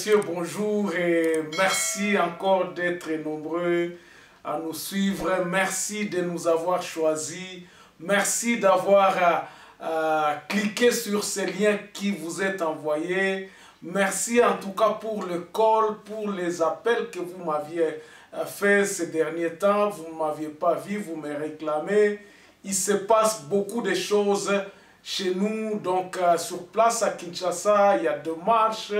Messieurs, bonjour et merci encore d'être nombreux à nous suivre. Merci de nous avoir choisis. Merci d'avoir euh, euh, cliqué sur ces liens qui vous est envoyés. Merci en tout cas pour le call, pour les appels que vous m'aviez euh, fait ces derniers temps. Vous ne m'aviez pas vu, vous me réclamez. Il se passe beaucoup de choses chez nous. Donc, sur place à Kinshasa, il y a deux marches.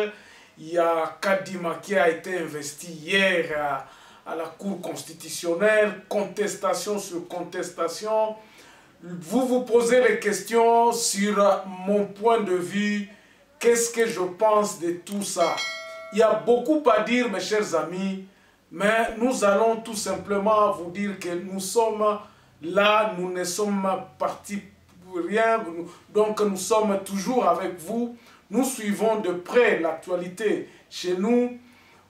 Il y a Kadima qui a été investi hier à, à la Cour constitutionnelle. Contestation sur contestation. Vous vous posez les questions sur mon point de vue. Qu'est-ce que je pense de tout ça? Il y a beaucoup à dire, mes chers amis. Mais nous allons tout simplement vous dire que nous sommes là, nous ne sommes partis rien. Donc nous sommes toujours avec vous. Nous suivons de près l'actualité chez nous.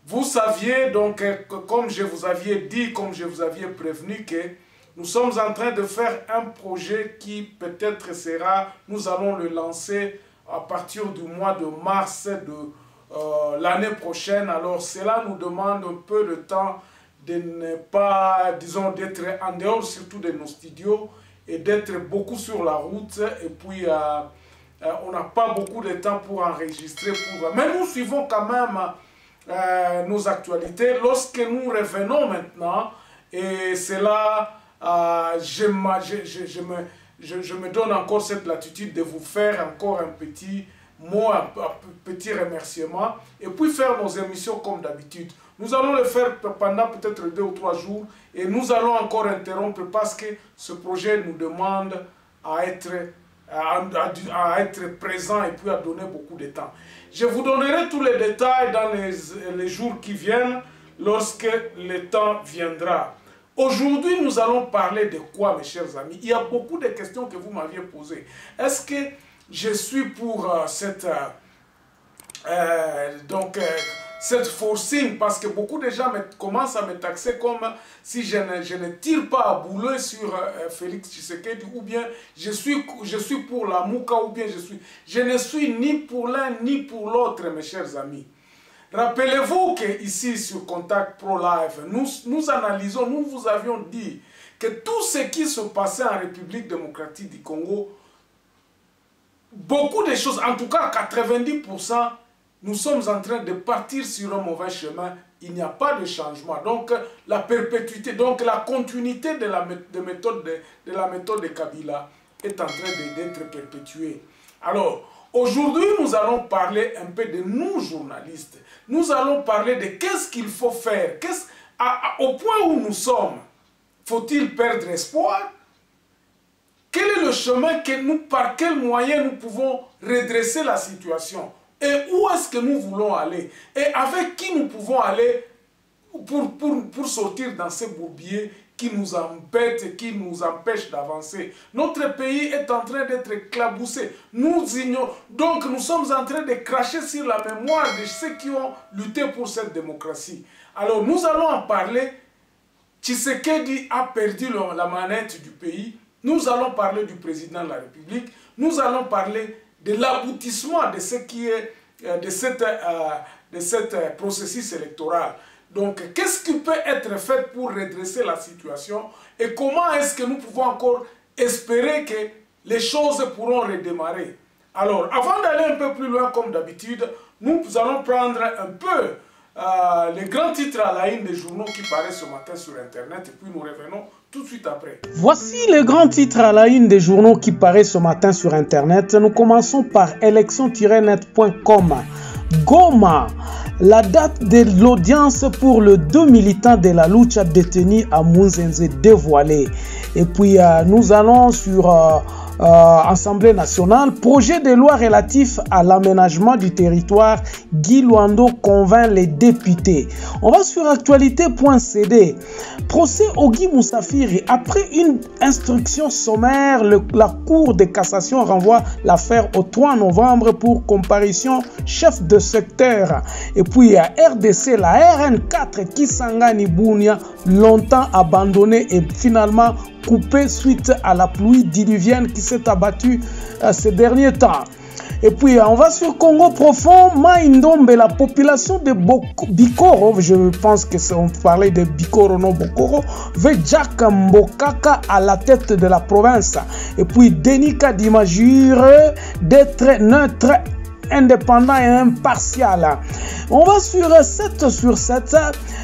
Vous saviez donc, comme je vous avais dit, comme je vous avais prévenu, que nous sommes en train de faire un projet qui peut-être sera, nous allons le lancer à partir du mois de mars de euh, l'année prochaine. Alors cela nous demande un peu de temps de ne pas, disons, d'être en dehors surtout de nos studios et d'être beaucoup sur la route. Et puis, euh, euh, on n'a pas beaucoup de temps pour enregistrer. Pour... Mais nous suivons quand même euh, nos actualités. Lorsque nous revenons maintenant, et c'est là, je, je, je, me, je, me donne encore cette latitude de vous faire encore un petit mot, un petit remerciement, et puis faire nos émissions comme d'habitude. Nous allons le faire pendant peut-être deux ou trois jours et nous allons encore interrompre parce que ce projet nous demande à être, à, être présent et puis à donner beaucoup de temps. Je vous donnerai tous les détails dans les, les jours qui viennent lorsque le temps viendra. Aujourd'hui, nous allons parler de quoi, mes chers amis? Il y a beaucoup de questions que vous m'aviez posées. Est-ce que je suis pour euh, cette... Euh, euh donc, cette forcing, parce que beaucoup de gens me, commencent à me taxer comme si je ne, tire pas à bouler sur euh, Félix Tshisekedi, ou bien je suis, je suis pour la Mouka, ou bien je suis... Je ne suis ni pour l'un ni pour l'autre, mes chers amis. Rappelez-vous qu'ici, sur Contact Pro Live, nous, nous analysons, nous vous avions dit que tout ce qui se passait en République démocratique du Congo, beaucoup de choses, en tout cas 90%, nous sommes en train de partir sur un mauvais chemin. Il n'y a pas de changement. Donc, la perpétuité, donc la continuité de la, de méthode de, de la méthode de Kabila est en train d'être perpétuée. Alors, aujourd'hui, nous allons parler un peu de nous, journalistes. Nous allons parler de qu'est-ce qu'il faut faire. Qu'est-ce, au point où nous sommes, faut-il perdre espoir? Quel est le chemin que nous, par quel moyen nous pouvons redresser la situation? Et où est-ce que nous voulons aller? Et avec qui nous pouvons aller pour, pour, pour sortir dans ces bourbiers qui nous embêtent, qui nous empêchent d'avancer? Notre pays est en train d'être éclaboussé. Nous ignorons. Donc nous sommes en train de cracher sur la mémoire de ceux qui ont lutté pour cette démocratie. Alors nous allons en parler. Tshisekedi a perdu la manette du pays. Nous allons parler du président de la République. Nous allons parler de l'aboutissement de ce qui est euh, de cette, euh, de cette euh, processus électoral. Donc, qu'est-ce qui peut être fait pour redresser la situation et comment est-ce que nous pouvons encore espérer que les choses pourront redémarrer? Alors, avant d'aller un peu plus loin comme d'habitude, nous allons prendre un peu euh, les grands titres à la une des journaux qui paraissent ce matin sur Internet et puis nous revenons tout de suite après. Voici les grands titres à la une des journaux qui paraissent ce matin sur Internet. Nous commençons par élection-net.com. Goma, la date de l'audience pour le deux militants de la lucha détenus à Munzenze dévoilée. Et puis euh, nous allons sur... Euh, euh, Assemblée nationale, projet de loi relatif à l'aménagement du territoire, Guy Luando convainc les députés. On va sur actualité.cd. Procès Guy Moussafiri. Après une instruction sommaire, la Cour de cassation renvoie l'affaire au 3 novembre pour comparution chef de secteur. Et puis il y a RDC, la RN4 Kisangani Bounia, longtemps abandonnée et finalement coupé suite à la pluie diluvienne qui s'est abattue euh, ces derniers temps. Et puis on va sur Congo profond, Maïndombe, la population de Bikoro, je pense que on parlait de Bikoro, non Bokoro, veut Jack Mbokaka à la tête de la province. Et puis Denika Dimajure d'être neutre indépendant et impartial. On va sur 7 sur 7.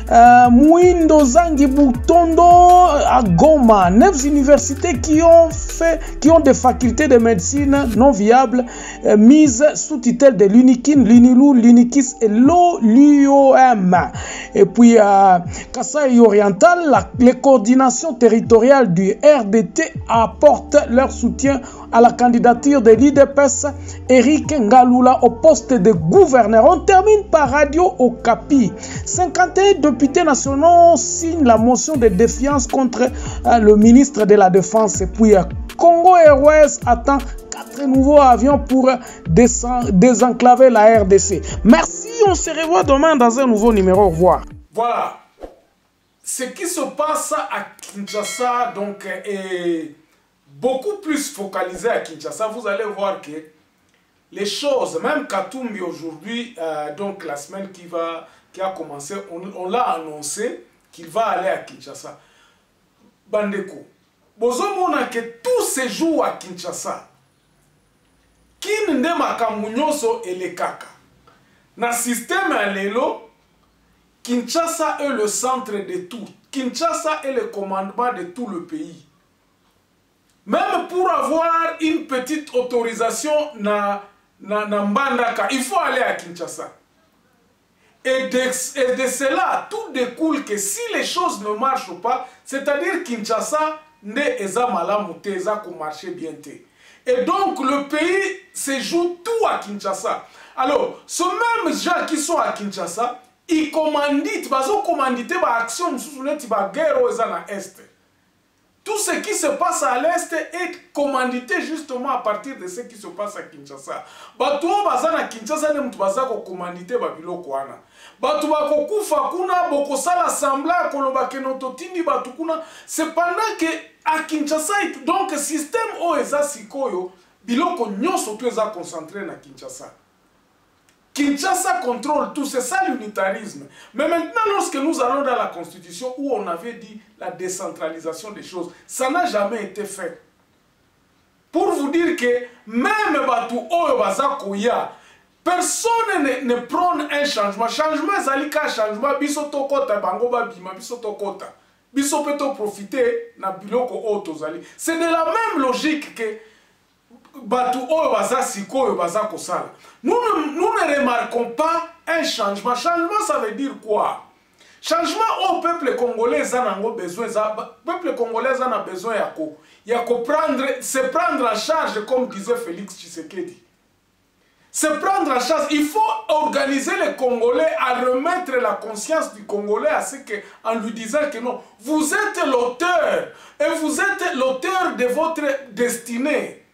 Euh, Mouindo Zangi Butondo à Goma. Neuf universités qui ont fait, qui ont des facultés de médecine non viables euh, mises sous tutelle de l'UNIKIN, l'UNILU, l'UNIKIS et l'UOM. Et puis euh, Oriental, la, les coordinations territoriales du RDT apportent leur soutien à la candidature de l'IDPS Eric Ngalula au poste de gouverneur. On termine par Radio Okapi. 51 députés nationaux signent la motion de défiance contre euh, le ministre de la Défense. Et puis euh, Congo Airways attend quatre nouveaux avions pour désenclaver la RDC. Merci, on se revoit demain dans un nouveau numéro. Au revoir. Voilà. Ce qui se passe à Kinshasa donc, est beaucoup plus focalisé à Kinshasa. Vous allez voir que les choses, même Katumbi aujourd'hui, euh, donc la semaine qui, va, qui a commencé, on, on l'a annoncé qu'il va aller à Kinshasa. Bandeko, bozomona que tous ces jours à Kinshasa, kini nde makambo nyonso elekaka na système ya lelo kinshasa est le centre de tout kinshasa est le commandement de tout le pays même pour avoir une petite autorisation na na, na Mbandaka, il faut aller à Kinshasa. Et de, et de cela, tout découle que si les choses ne marchent pas, c'est-à-dire Kinshasa ne eza malamu te, eza marcher bien te. Et donc le pays se joue tout à Kinshasa. Alors, ce même gens qui sont à Kinshasa, ils commanditent, bazo commanditer ba action mususu neti ba guerre na est. Tout ce qui se passe à l'Est est commandité justement à partir de ce qui se passe à Kinshasa. Batu oyo baza na Kinshasa nde mutu baza kocommandite babiloko wana. Batu bakokufa kuna bokosala sembla koloba ke totindi batu kuna. Cependant que à Kinshasa donc système oyo eza sikoyo biloko nyonso to eza concentré na Kinshasa. Kinshasa contrôle tout, c'est ça l'unitarisme. Mais maintenant, lorsque nous allons dans la Constitution où on avait dit la décentralisation des choses, ça n'a jamais été fait. Pour vous dire que même Batu Oyo personne ne, ne prône un changement. Changement, c'est changement, biso tokota, bango babima, biso tokota. Biso peut profiter na biloko otozali. C'est de la même logique que oyo baza sikoyo baza kosala. Nous ne, remarquons pas un changement. Changement ça veut dire quoi? Changement au peuple congolais eza besoin peuple congolais eza na besoin ya ko ya se prendre en charge comme disait félix tshisekedi. Se prendre en charge il faut organiser les congolais à remettre la conscience du congolais à ce que en lui disant que non. Vous êtes l'auteur et vous êtes l'auteur de votre destinée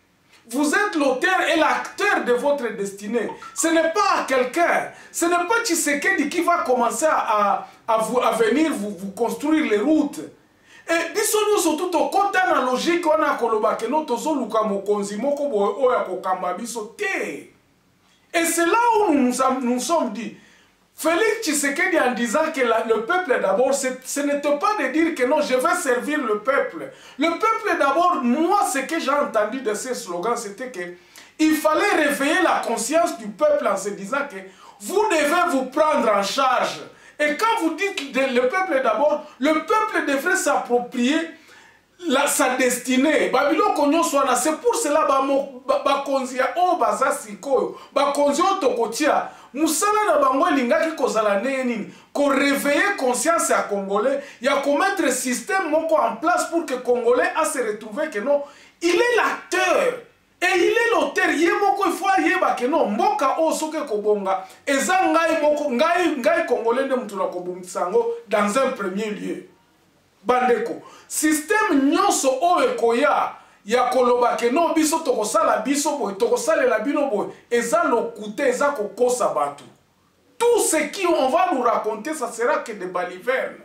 vous êtes l'auteur et l'acteur de votre destinée. Ce n'est pas quelqu'un, ce n'est pas Tshisekedi qui va commencer à, à, vous, à venir vous, vous construire les routes. Et biso nyonso tu tokɔta na logique wana koloba ke no tozoluka mokonzi moko boye oyo akokamba biso te et c'est là où nous nous sommes dit Félix Tshisekedi en disant que le peuple d'abord, ce n'était pas de dire que non, je vais servir le peuple. Le peuple d'abord, moi, ce que j'ai entendu de ces slogans, c'était que il fallait réveiller la conscience du peuple en se disant que vous devez vous prendre en charge. Et quand vous dites de, le peuple d'abord, le peuple devrait s'approprier la, sa destinée. Babiloko nyonso wana c'est pour cela bakonzi ya oyo baza sikoyo. Bakonzi oyo tokotia mosala na bango elingaki kozala ndenge nini? Koréveille conscience ya congolais ya komettre système moko en place pour que congolais a se retrouver que non. Il est l'acteur. Et il est l'auteur. Ye moko faut ayeba ke non. Mboka oyo soki ekobonga eza ngai moko ngai ngai congolais nde motu na kobongisa yango dans un premier lieu bandeko. Systeme nyonso oyo ekoya ya koloba ke no biso tokosala biso boye tokosalela bino boye eza lokute eza kokosa bato. Tout ce qui on va nous raconter ça sera que des balivernes.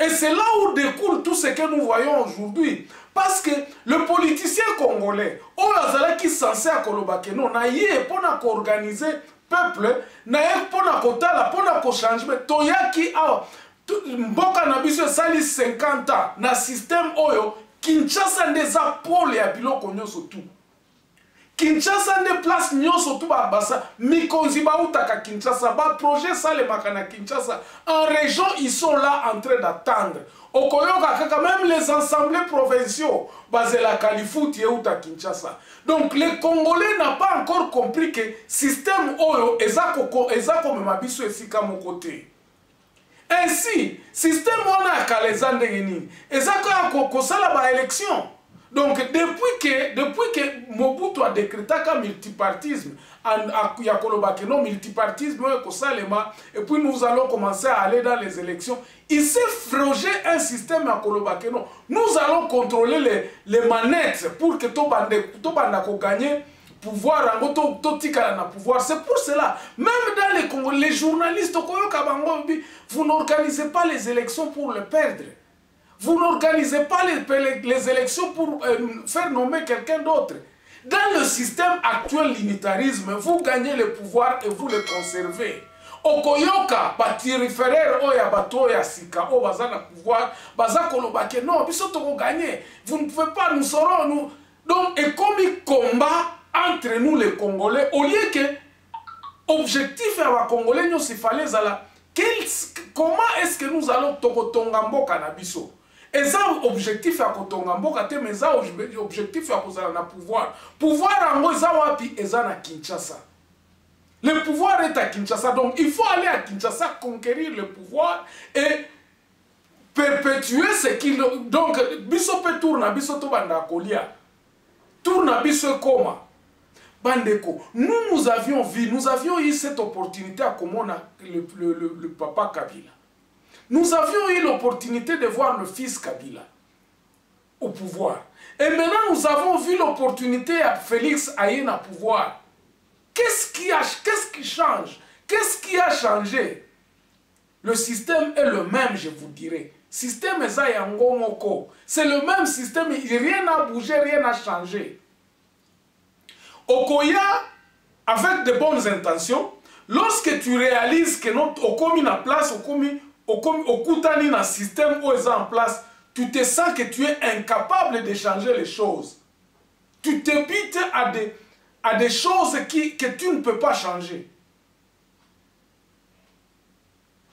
Et c'est là où découle tout ce que nous voyons aujourd'hui. Parce que le politicien congolais oyo azalaki censé akolobake non na ye mpona koorganize peuple na ye mpona kotala mpona kochangeme toyaki awa mboka na biso esali 50 ans. Na systeme oyo kinshasa nde eza pole ya biloko nyonso tu kinshasa nde place nyonso tu basa. Mikonzi bautaka kinshasa. Baprojet esalemaka na kinshasa. En région ils sont là en train d'attendre. Okoyoka kaka même les assemblées provinciaux bazelaka lifuti euta kinshasa. Donc le congolais n'a pas encore compris que système oyo eza komema biso esika moko te ainsi système wana ya kala eza ndenge nini? Eza kaka kosala baélection donc depuis que depuis que mobutu adécrétaka multipartisme ya kolobaki non multipartisme et puis nous allons commencer à aller dans les élections il s'est frogé un système ya kolobaki non. Nous allons contrôler les, les manettes pour que tobanda kogagner pouvoir totikala na pouvoir c'est pour cela même dans les les journalistes vous n'organisez pas les élections pour le perdre Vous n'organisez pas les, les, élections pour euh, faire nommer quelqu'un d'autre. Dans le système actuel, l'unitarisme, vous gagnez le pouvoir et vous le conservez. okoyoka batiriferere oyo ya bato ya sika na pouvoir baza non biso tokoganye vous ne pouvez pas nous serons nous donc ekomi combat entre nous les congolais au lieu que objectif ya bacongolais nyonso ifale ezala comment est ce que nous allons tokotonga mboka na biso? Eza objectif ya kotonga mboka te me eza objectif ya kozala na pouvoir. Pouvoir yango eza wapi? Eza na kinshasa. Le pouvoir est à kinshasa donc il faut aller à kinshasa conquérir le pouvoir et perpétuer ce qu'il donc biso mpe tour na biso tobanda kolia tour na biso ekoma bandeko nous nous avions vu nous avions eu cette opportunité à komona le, papa kabila Nous avions eu l'opportunité de voir le fils Kabila au pouvoir. Et maintenant, nous avons vu l'opportunité à Félix Ayen à pouvoir. Qu'est-ce qui, qui change? Qu'est-ce qui a changé? Le système est le même, je vous dirais. Système. C'est le même système, rien n'a bougé, rien n'a changé. Okoya, avec de bonnes intentions, lorsque tu réalises que notre Okomi na place, Okomi okutani na système oyo eza en place tu te sens que tu es incapable de changer les choses. Tu te bites à des, à des choses qui, que tu ne peux pas changer.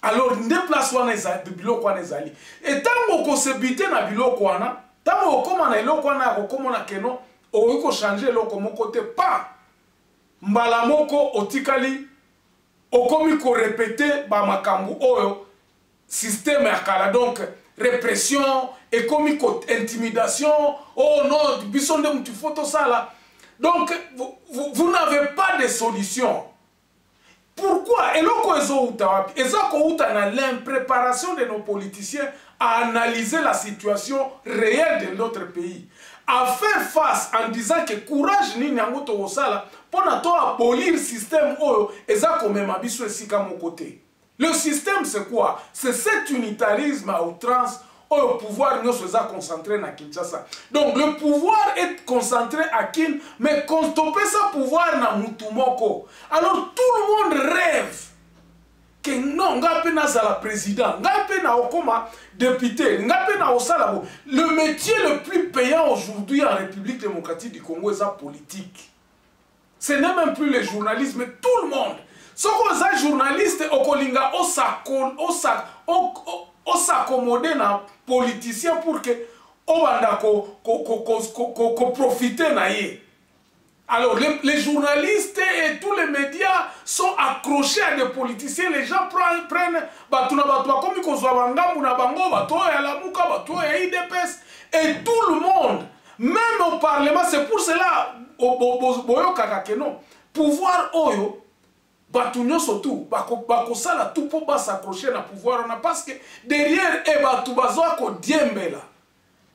Alors nde place wana biloko wana ezali. Etango okosebite na biloko wana ntango okóma na eloko wana ya kokomona keno okoki kochange eloko moko te pa! Mbala moko otikali okomi korepete bamakambo oyo système ya kala. Donc répression ekomi intimidation oh non biso nde mutu fo tosala. Donc vous, vous, vous n'avez pas de solution. Pourquoi? Eloko ezouta wapi? Eza kouta na l'impréparation de nos politiciens à analyser la situation réelle de notre pays faire face en disant que courage nini yango tokosala mpona to abolir système oyo eza komema biso esika moko te Le système, c'est quoi C'est cet unitarisme à outrance le pouvoir nous soit concentré à Kinshasa. Donc le pouvoir est concentré à Kin, mais ce pouvoir na Mutumoko. Alors tout le monde rêve que non, ngape na la président, ngape na okoma député, ngape na osala Le métier le plus payant aujourd'hui en République démocratique du Congo est la politique. Ce n'est même plus le journalisme, mais tout le monde. soki oza journaliste okolinga osakomode na politicien pour ke obanda koprofite na ye alors les, les journalistes et tous les médias sont accrochés à des politiciens. Les gens prennent idps et tout le monde même au parlement c'est pour cela pouvoir oyo bato nyonso tu bakosala tu mpo basaccroche na pouvoir wana parce que derrière e bato bazwa kodiembela.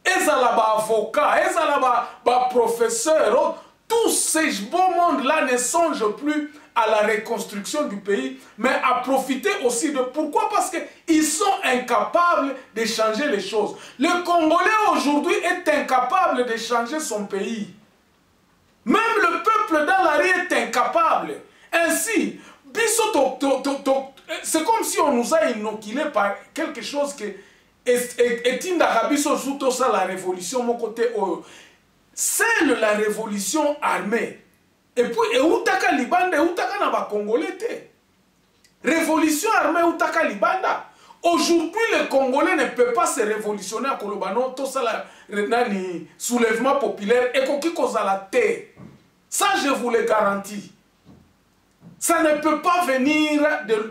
Ezala baavocat ezala baprofesseur ba tous ces beaux mondes là ne songent plus à la reconstruction du pays, mais à profiter aussi de... Pourquoi? Parce qu'ils sont incapables de changer les choses. Le Congolais aujourd'hui est incapable de changer son pays. Même le peuple dans la rue est incapable. Ainsi, c'est comme si on nous a inoculé par quelque chose que biso surtout ça la révolution mon côté seule la révolution armée. Et puis eutaka libanda eutaka na bacongolais te? Révolution armée eutaka libanda? Aujourd'hui le congolais ne peut pas se révolutionner akoloba no tosala nani soulèvement populaire ekoki kozala te ça je vous le garantis. Ça ne peut pas venir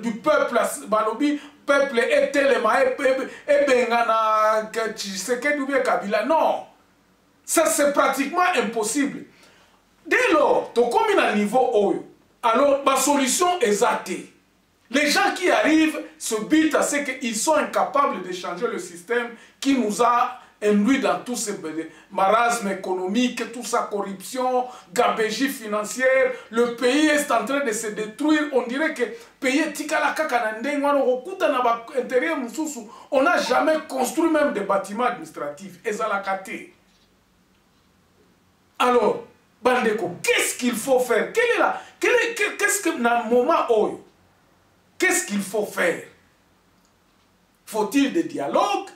du peuple balobi peuple etelema ebengana tshisekedi ubie kabila. Non ça c'est pratiquement impossible dès lors tokomi na niveau oyo alors basolution eza te les gens qui arrivent se butent à ce qu'ils sont incapables de changer le système qui nous a induit dans tous ces marasmes économiques, toute sa corruption, gabégie financière. Le pays est en train de se détruire. On dirait que pays on n'a jamais construit même des bâtiments administratifs. Alors, Bandeko, qu'est-ce qu'il faut faire Quel est là Qu'est-ce que le moment où Qu'est-ce qu'il faut faire Faut-il des dialogues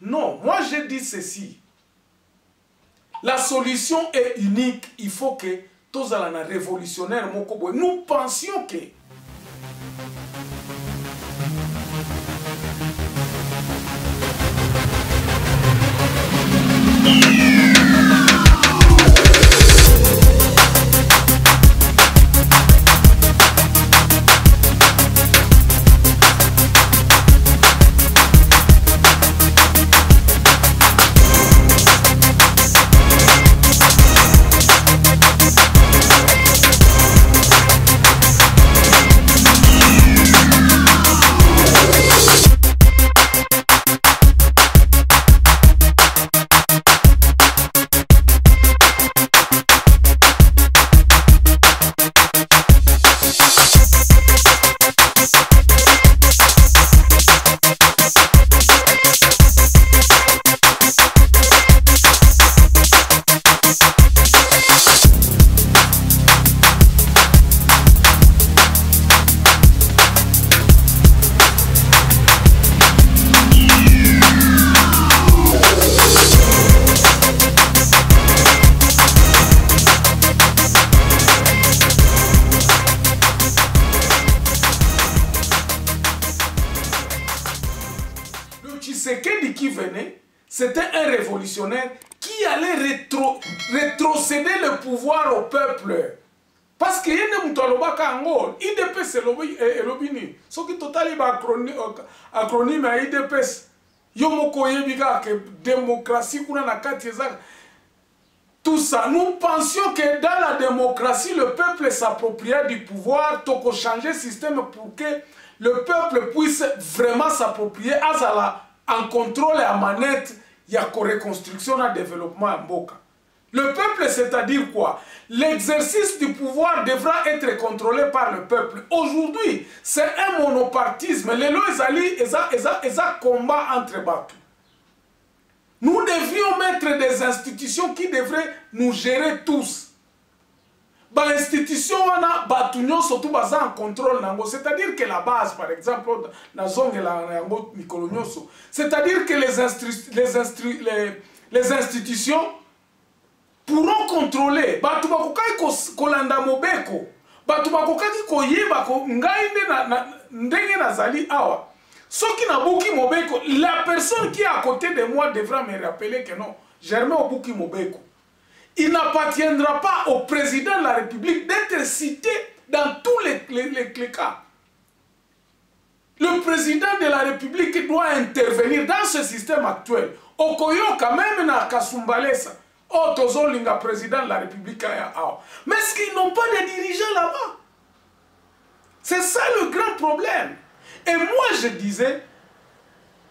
non, moi je dis ceci. La solution est unique. Il faut que tous les révolutionnaires, nous pensions que soki totali baacronyme ya idps yo moko oyebi kaka ke démocratie kuna na kati eza tout ça. Nous pensions que dans la démocratie le peuple s'appropriait du pouvoir. Toko changer système pour que le peuple puisse vraiment s'approprier. Azala en contrôle à manette. Il y a reconstruction et développement à Mboka. Le peuple, c'est-à-dire quoi? L'exercice du pouvoir devra être contrôlé par le peuple. Aujourd'hui, c'est un monopartisme. Les lois ont un combat entre Batou. Nous devions mettre des institutions qui devraient nous gérer tous. bainstitution wana bato nyonso tu baza en contrôle c'est-à-dire que la base par exemple c'est-à-dire que les, instru les, instru les institutions pourront contrôler bato bakokaki kolanda mobeko bato bakokaki koyeba ko ngai ndenge nazali awa soki nabuki mobeko la personne qui est à côté de moi devra me rappeler que non germain obuki mobeko il n'appartiendra pas au président de la République d'être cité dans tous les, les, les, les, cas. Le président de la République doit intervenir dans ce système actuel. Okoyoka, même na Kasumbalesa, oh, Tozolinga, président de la République. Mais est-ce qu'ils n'ont pas de dirigeants là-bas C'est ça le grand problème. Et moi, je disais,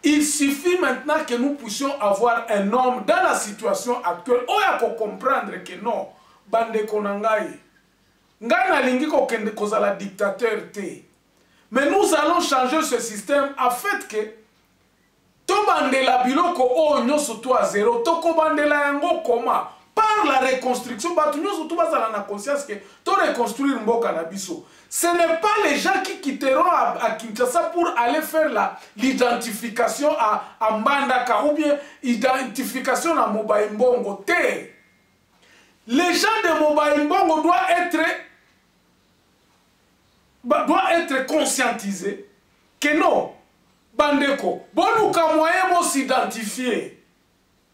il suffit maintenant que nous puissions avoir un homme dans la situation actuelle oyo akokomprendre que non bandeko na ngai ngai nalingi kokende kozala dictateur te mais nous allons changer ce système afin que tobandela biloko oyo nyonso to ya zero tokobandela yango koma par la reconstruction bato nyonso to bazala na conscience ke to reconstruire mboka na biso ce n'est pas les gens qui quitteront à, à Kinshasa pour aller faire l'identification à, à Mbandaka ou bien identification à Mobile Mbongo. Te. Les gens de Mobile Mbongo doivent être, doivent être conscientisés que non, Bandeko, Bonuka moyen s'identifier.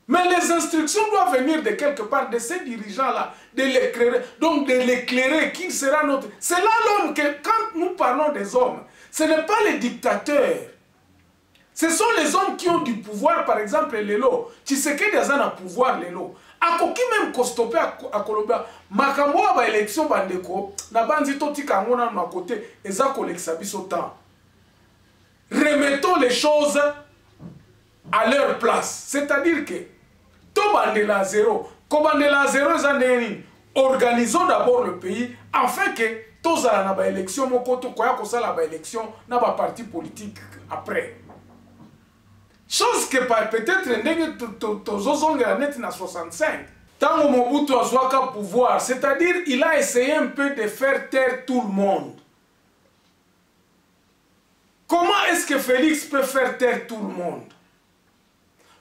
Mais les instructions doivent venir de quelque part, de ces dirigeants-là, de l'éclairer. Donc de l'éclairer, qui sera notre... C'est là l'homme que, quand nous parlons des hommes, ce n'est pas les dictateurs. Ce sont les hommes qui ont du pouvoir, par exemple, Lelo. Tshisekedi aza na pouvoir Lelo. akoki même kostope akoloba makambo ya baélection bandeko na banzi totika yango nano na kote eza kolekisa biso temps remettons les choses à leur place. C'est-à-dire que tobandela zéro. Kobandela zéro organisons d'abord le pays afin que tozala na baélection moko tokoya kosala baélection na baparti politique après. Chose que peut-être ndenge tozozongela neti na 65 ntango mobutu azwaka pouvoir c'est-à-dire il a essayé un peu de faire taire tout le monde comment est-ce que félix peut faire taire tout le monde?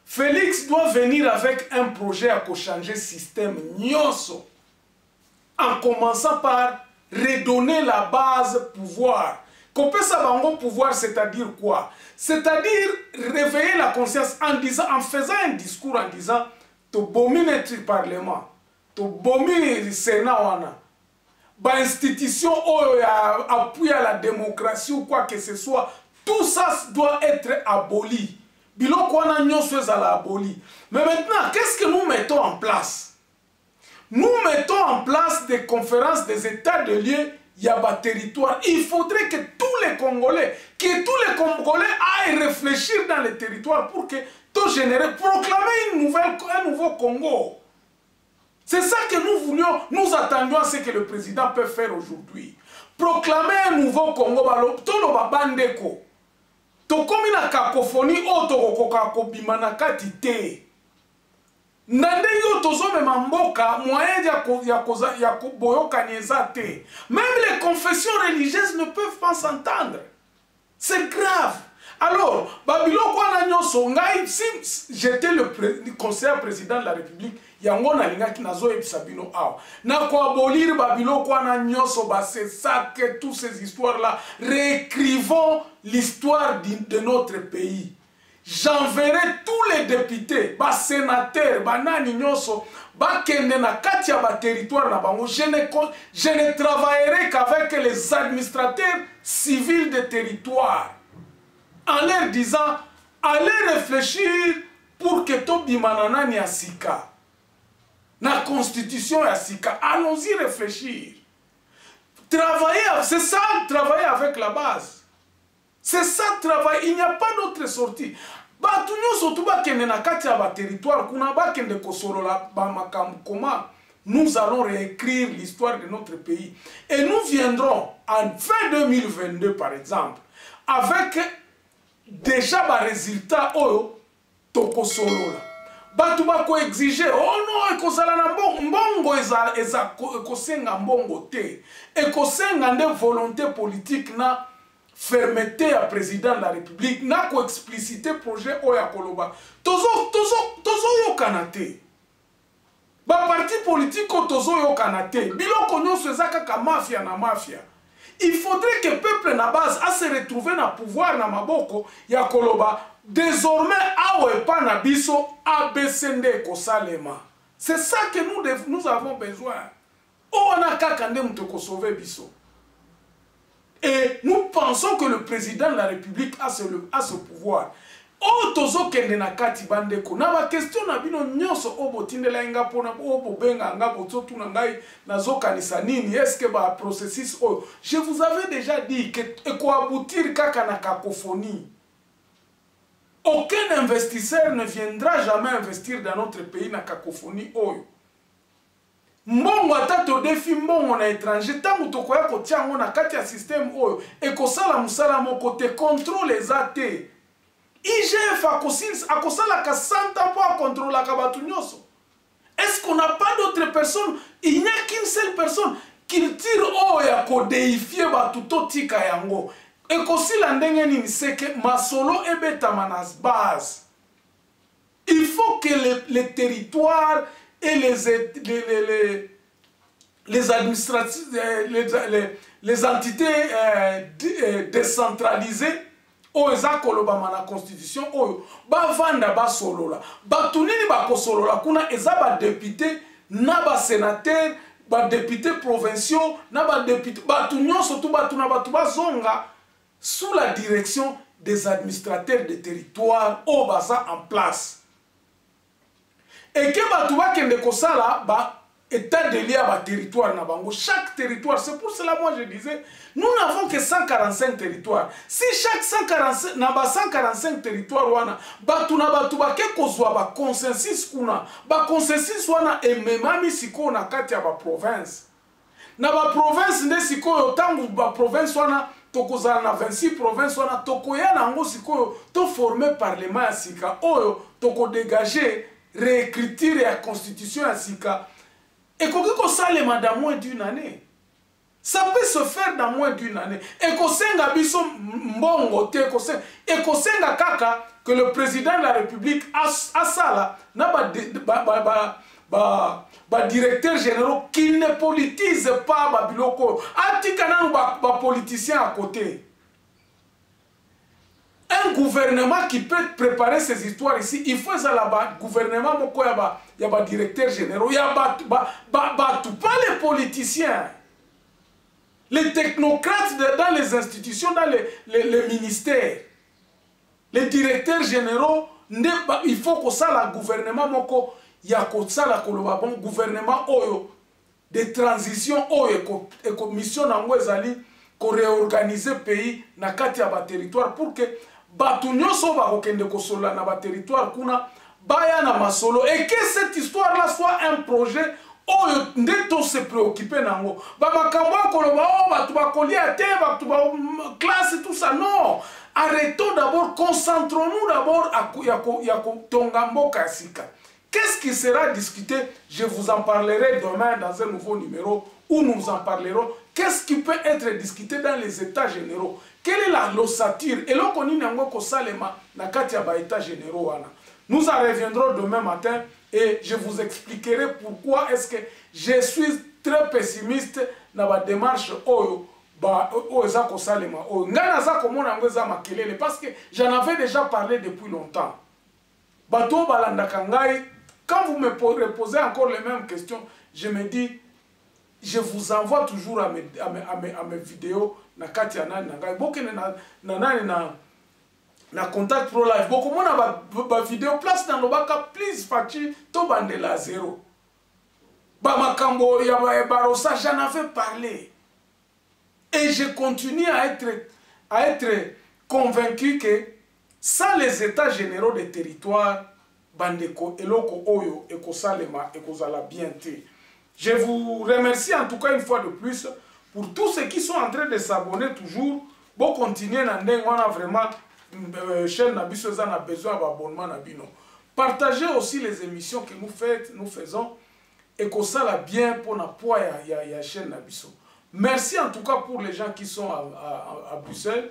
Félix doit venir avec un projet à changer système nyonso en commençant par redonner la base pouvoir. Kopesa bango pouvoir, c'est-à-dire quoi? C'est-à-dire réveiller la conscience en disant, en faisant un discours en disant, to bomi notre parlement, to bomi sénat wana, institution oyo appui à la démocratie ou quoi que ce soit, tout ça doit être aboli. biloko aboli. Mais maintenant qu'est-ce que nous mettons en place? Nous mettons en place des conférences des états de lieu ya baterritoire il faudrait que tous les congolais que tous les congolais aillent réfléchir dans les territoires pour que tout générer proclamer une nouvelle, un nouveau congo c'est ça que nous voulions. Nous attendions à ce que le président peut faire aujourd'hui. Proclamer un nouveau congo toloba bandeko tokomi na kakofoni oyo tokokoka kobima na kati te. Na ndenge oyo tozomema mboka moyen ya boyokani eza te. Même les confessions religieuses ne peuvent pas s'entendre. C'est grave. Alors babiloko wana nyonso ngai si j'étais le conseiller président de la république yango nalingaki nazoyebisa bino awa. Na koabolire babiloko wana nyonso basesake tous ces histoires là réécrivons l'histoire de notre pays. J'enverrai tous les députés basénateurs banani nyonso bakende na kati ya baterritoire na bango. Je ne, je ne travaillerai qu'avec les administrateurs civils de territoire en leur disant allez réfléchir pour que tobima na nani ya sika na constitution ya sika allons-y réfléchir. Travailler c'est ça travailler avec la base. C'est ça travail il n'y a pas d'autre sortie. Nous allons réécrire l'histoire de notre pays? Et nous viendrons en fin 2022 par exemple avec déjà barésultat oyo tokosolola bato bakoexige oh no ekozala na mbongo ekosenga mbongo te. Ekosenga nde volonté politique na fermeté ya président de la république na koexplicite projet oyo ya koloba. Tozoyokana te. Baparti politike oyo tozoyokana te. Biloko nyonso eza kaka mafia na mafia il faudrait que peuple na base ase retrouve na pouvoir na maboko ya koloba. Désormais awa epa na biso abc nde ekosalema. C'est ça que nous, nous avons besoin. Oyo wana kaka nde moto ekosauve biso. Et nous pensons que le président de la république a ce, a ce pouvoir oyo tozokende na kati bandeko. Na bakestio na bino nyonso oyo botindelai nga mpona oyo bobenga nga bozotuna ngai nazokanisa nini? Estce baprocessus oyo? Je vous avais déjà dit ke ekoaboutir kaka na cacophonie aucun investisseur ne viendra jamais investir dans notre pays na cacophonie oyo. Mbongo ata todefi mbongo na étranger ntango tokoya kotia yango na kati ya systeme oyo ekosala mosala moko te contrôle eza te igf akosalaka santa mpo akontrolaka bato nyonso. Est ce qu'on n'a pas d'autre personne il n'y a qu'une seule personne culture oyo ya kodeifie bato totika yango. Ekosila ndenge nini? Seke masolo ebetama na base. Il faut que les, les territoires et les, les, les, les, les administratifs, les, les, les entités euh, euh, décentralisées oyo eza kolobama na constitution oyo bavanda basolola. Bato nini bakosolola? Kuna eza badepute na basénatere badepute provinciaux na badepute bato nyonso tu bato na bato bazonga sous la direction des administrateurs de territoire oyo baza en place. Eke bato bakende kosala ba état de lié à territoire na bango. Chaque territoire c'est pour cela moi je disais nous n'avons que 145 territoires. Si chaque 145 na ba 145 territoire wana bato na bato bake kozwa baconsensus kuna. Baconsensus wana ememami sikoyo na kati ya baprovince na baprovince nde sikoyo ntango baprovince wana tokozala na 26 province wana tokoya na yango sikoyo toforme parlement ya sika oyo tokodégage réécriture ya constitution ya sika ekoki kosalema dans moins d'une année. Ça peut se faire dans moins d'une année. Ekosenga biso mbongo te ekosenga ekosenga kaka que le président de la république asala na badirecteurs ba, ba, ba, ba généraux qui ne politise pas babiloko. Oyo atika nanu bapoliticien ba à côté un gouvernement qui peut préparer ces histoires ici il faut ezala bagouvernement moko ya ba, ya badirecteurs généraux ya bato ba, ba, ba, pas les politiciens. Les technocrates de, dans les institutions dans les, les, les ministères. Les directeurs généraux nde il faut kosala gouvernement moko ya kosala koloba. Bon gouvernement oyo de transition oyo ekomission nango ezali koréorganize pays na kati ya baterritoire pour que bato nyonso bakokende kosolola na baterritoire kuna baya na masolo. Et que cette histoire là soit un projet oyo nde tose préoccupe nango. Bamakambo ya koloba o bato bakolia te bato baklasse tout ça. Non. Arrêtons d'abord concentrons-nous d'abord ya kotonga mboka qu'est-ce qui sera discuté? Je vous en parlerai demain dans un nouveau numéro où nous en parlerons. Qu'est-ce qui peut être discuté dans les états généraux? Quelle est la l'ossature? Eloko nini yango ekosalema na kati ya baétat généraux wana nous en reviendrons demain matin et je vous expliquerai pourquoi est-ce que je suis très pessimiste na badémarche oyo oyo kosalema makelele parce que j'en avais déjà parlé depuis longtemps. Bato oyo balandaka ngai quand vous me reposez encore les mêmes questions je me dis je vous envoie toujours à mes, à mes, à mes vidéos na kati ya nani na ngai. Bokende na, na nani na na contact pro live bokomona bavideo ba place nalobaka please faci tobandela zero. Bamakambo ya barosa j'en avais parlé. Et je continue à être, à être convaincu que sans les états généraux des territoires bandeko eloko oyo ekosalema ekozala bien te. Je vous remercie en tout cas une fois de plus pour tous ceux qui sont en train de s'abonner toujours bon continuer na ndenge wana vraiment euh, chaîne na biso eza na besoin ya baabonnement na bino. Partagez aussi les émissions que nous, faites, nous faisons ekosala bien mpona poids ya, ya, chaîne na biso merci en tout cas pour les gens qui sont à, bruxelles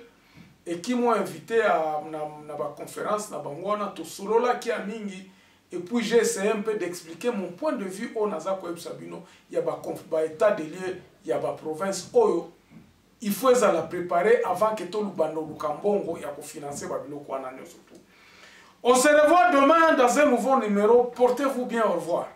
et qui m'ont invité à, na, na baconférence na bango wana tosololaki ya mingi. Et puis j'ai essayé un peu d'expliquer mon point de vue. Oyo naza koyebisa bino ya baétat de lieu ya baprovince oyo il faut ezala préparer avant que tolubanda oluka mbongo ya kofinancer babiloko wana nyonso tu. On se revoit demain dans un nouveau numéro. Portez-vous bien au revoir